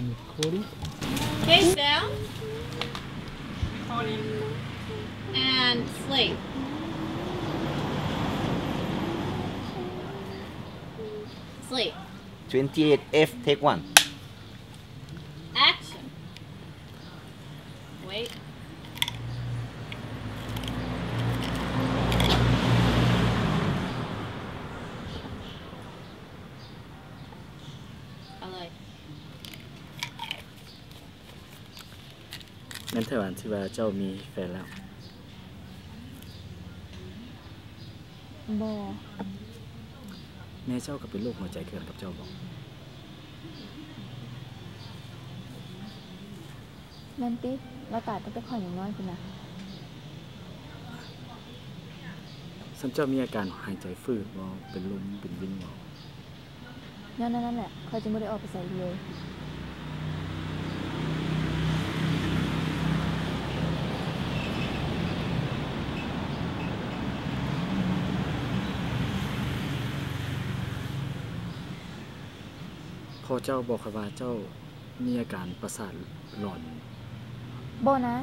I'm recording. Face down Recording. and slate. Slate. 28F take one Action. Wait. นั่นเท่าอันที่ว่าเจ้ามีแฟนแล้วบอแม่เจ้าก็เป็นโรคหัวใจเกินกับเจ้าบอกแมนติเราตายตั้งแต่ข่อยยังน้อยคุณนะซัมเจ้ามีอาการหายใจฝืดบ่เป็นลมเป็นวิงบ่นั่นนั่นนั่นแหละข่อยจึงไม่ได้ออกไปใส่เลย พอเจ้าบอกข้อยว่าเจ้ามีอาการประสาทหลอนบอนะ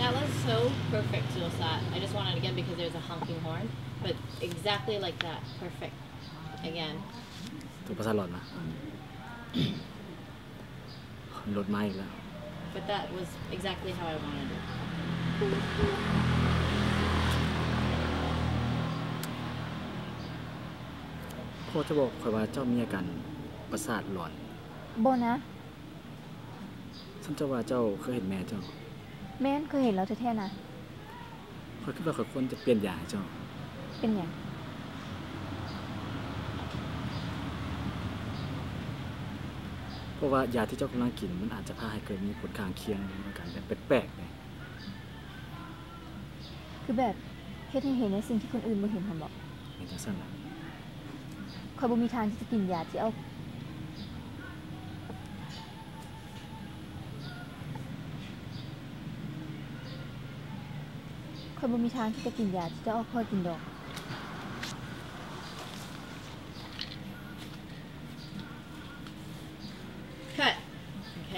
That was so perfect, Zulsat. I just wanted again because there's a honking horn, but exactly like that. Perfect. Again. ตัวประสาทหลอนนะรถมาอีกแล้ว But that was exactly how I wanted it. พ่อจะบอกข้อยว่าเจ้ามีอาการประสาทหลอนบอนะซัมเจ้าว่าเจ้าเคยเห็นแม่เจ้า แม่นเคยเห็นแล้วแท้ๆนะข้อยคิดว่าข้อยควรจะเปลี่ยนยาให้เจ้า เป็นอย่างเพราะว่ายาที่เจ้ากำลังกินมันอาจจะพาให้เกิดมีผลข้างเคียงหรืออาการแบบแปลกๆเนี่ยคือแบบเฮ็ดให้เห็นในสิ่งที่คนอื่นบ่เห็นหั่นบ่เป็นจังซั่นล่ะ คอยบ่มีทางที่จะกินยาที่เอาคอยบ่มีทางที่จะกินยาที่จะเอาคอยกินดอกค่ะโอเค